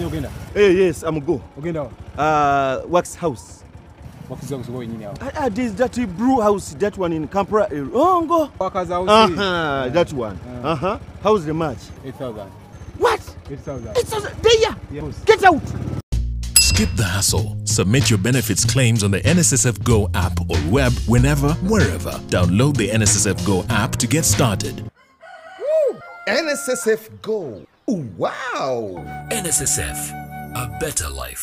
Wenyewe ugenda? Hey, yes, I'm go. Ugenda wa? Uh, wax house. Wakiza kusoka wenyine hao. Ah, ah, this that brew house, that one in Kampala. eh, Oh, go. Wakaza house. Uh-huh, that one. Uh. Uh-huh. How's the match? 8000. What? 8000. It's a there. Yes. Get out. Skip the hassle. Submit your benefits claims on the NSSF Go app or web whenever, wherever. Download the NSSF Go app to get started. NSSF Go. Wow. NSSF, a better life.